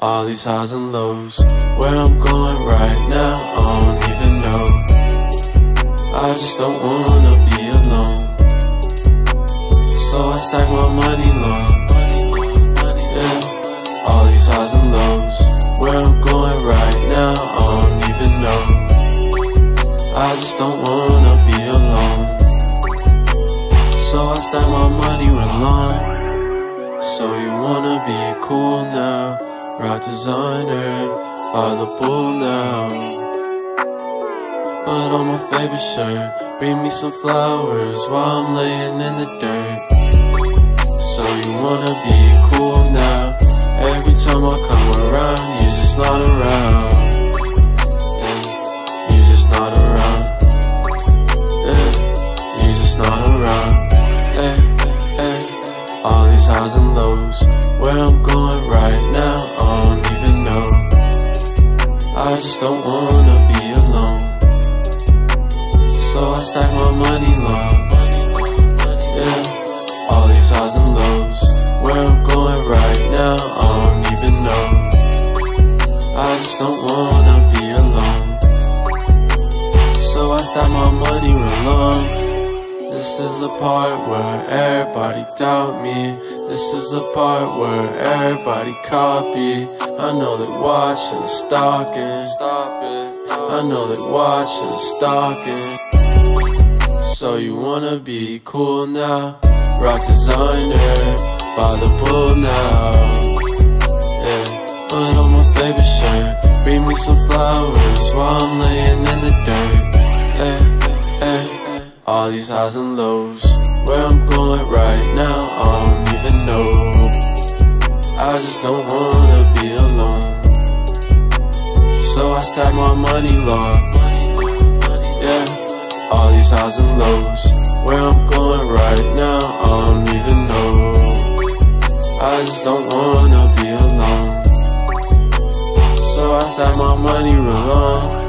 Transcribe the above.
All these highs and lows, where I'm going right now, I don't even know. I just don't wanna be alone. So I stack my money long. I just don't wanna be alone. So I stack my money real long. So you wanna be cool now? Rock designer by the pool now. Put on my favorite shirt, bring me some flowers while I'm laying in the dirt. So you wanna be cool now? Every time I come around, you're just not around. Highs and lows. Where I'm going right now, I don't even know. I just don't wanna be alone. So I stack my money low. Yeah, all these highs and lows. Where I'm going right now, I don't even know. I just don't wanna be alone. So I stack my money real long. This is the part where everybody doubt me. This is the part where everybody copy. I know they watching, stalking. Stop it. I know they watching, stalking. So you wanna be cool now? Rock designer by the pool now. Yeah, put on my favorite shirt. Bring me some flowers while I'm laying in the dirt. All these highs and lows. Where I'm going right now, I don't even know. I just don't wanna be alone. So I stack my money low. Yeah, all these highs and lows. Where I'm going right now, I don't even know. I just don't wanna be alone. So I stack my money real long.